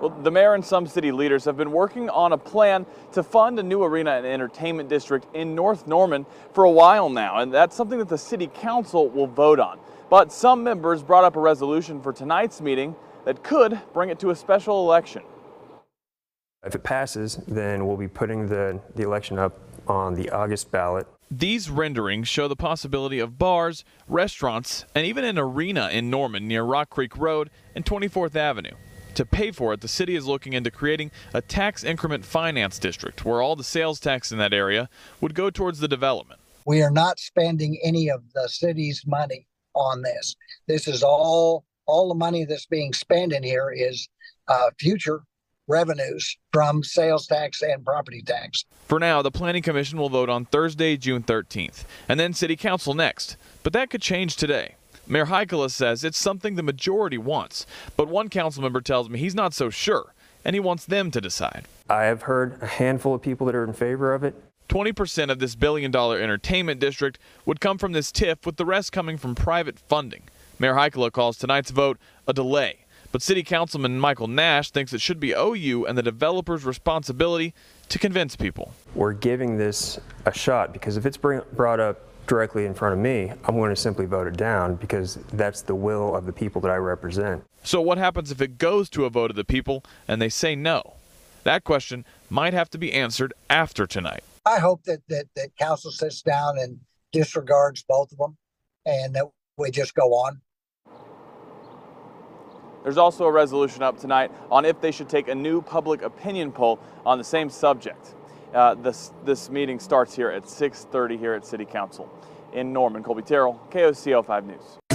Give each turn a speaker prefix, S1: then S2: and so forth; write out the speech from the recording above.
S1: Well, the mayor and some city leaders have been working on a plan to fund a new arena and entertainment district in North Norman for a while now, and that's something that the city council will vote on. But some members brought up a resolution for tonight's meeting that could bring it to a special election.
S2: If it passes, then we'll be putting the, the election up on the August ballot.
S3: These renderings show the possibility of bars, restaurants, and even an arena in Norman near Rock Creek Road and 24th Avenue. To pay for it, the city is looking into creating a tax increment finance district where all the sales tax in that area would go towards the development.
S4: We are not spending any of the city's money on this. This is all, all the money that's being spent in here is uh, future revenues from sales tax and property tax.
S3: For now, the Planning Commission will vote on Thursday, June 13th, and then City Council next. But that could change today. Mayor Heikkila says it's something the majority wants, but one council member tells me he's not so sure, and he wants them to decide.
S2: I have heard a handful of people that are in favor of it.
S3: 20% of this billion dollar entertainment district would come from this TIF, with the rest coming from private funding. Mayor Heikkila calls tonight's vote a delay, but City Councilman Michael Nash thinks it should be OU and the developer's responsibility to convince people.
S2: We're giving this a shot because if it's bring, brought up directly in front of me, I'm going to simply vote it down because that's the will of the people that I represent.
S3: So, what happens if it goes to a vote of the people and they say no? That question might have to be answered after tonight.
S4: I hope that, that, that council sits down and disregards both of them and that we just go on.
S1: There's also a resolution up tonight on if they should take a new public opinion poll on the same subject. Uh, this, this meeting starts here at 6.30 here at City Council. In Norman, Colby Terrell, KOCO 5 News.